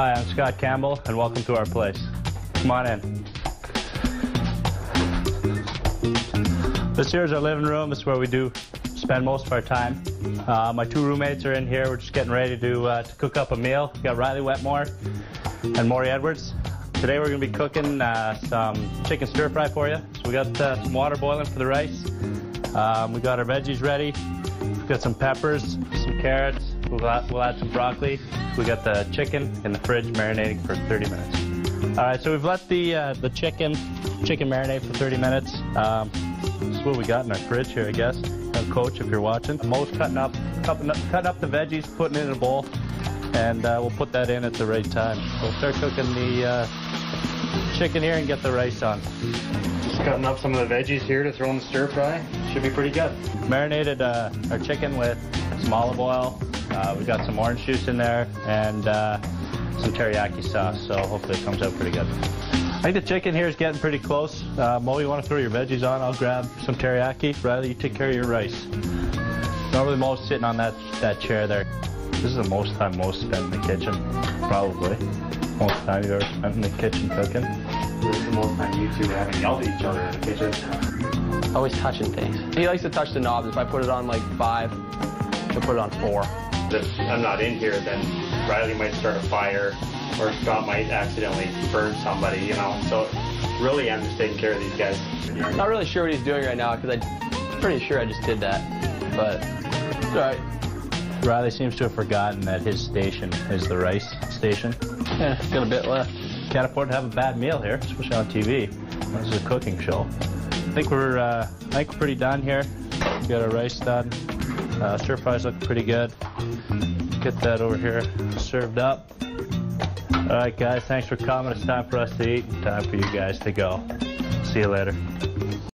Hi, I'm Scott Campbell, and welcome to our place. Come on in. This here is our living room. This is where we do spend most of our time. Uh, my two roommates are in here. We're just getting ready to, uh, to cook up a meal. We got Riley Wetmore and Maury Edwards. Today we're going to be cooking uh, some chicken stir fry for you. So we got uh, some water boiling for the rice. Um, we got our veggies ready. We've got some peppers, some carrots. We'll add, we'll add some broccoli. We got the chicken in the fridge marinating for 30 minutes. All right, so we've let the uh, the chicken chicken marinate for 30 minutes. Um, this is what we got in our fridge here, I guess. Uh, Coach, if you're watching. Mo's cutting up, cutting up, cutting up the veggies, putting it in a bowl, and uh, we'll put that in at the right time. We'll start cooking the uh, chicken here and get the rice on. Just cutting up some of the veggies here to throw in the stir fry. Should be pretty good. Marinated uh, our chicken with some olive oil. Uh, we got some orange juice in there and uh, some teriyaki sauce, so hopefully it comes out pretty good. I think the chicken here is getting pretty close. Uh, Mo, you want to throw your veggies on? I'll grab some teriyaki. Riley, you take care of your rice. Normally Mo's sitting on that, that chair there. This is the most time Mo's spent in the kitchen, probably. Most time you've ever spent in the kitchen cooking. This is the most time you two haven't yelled at each other in the kitchen. Always touching things. He likes to touch the knobs. If I put it on like five, he'll put it on four. If I'm not in here, then Riley might start a fire, or Scott might accidentally burn somebody, you know. So really, I'm just taking care of these guys. Not really sure what he's doing right now because I'm pretty sure I just did that. But it's all right. Riley seems to have forgotten that his station is the rice station. Yeah, got a bit left. Can't afford to have a bad meal here, especially on TV. This is a cooking show. I think we're, uh, I think we're pretty done here. We got our rice done. Uh, stir fries look pretty good. Get that over here served up. All right, guys, thanks for coming. It's time for us to eat and time for you guys to go. See you later.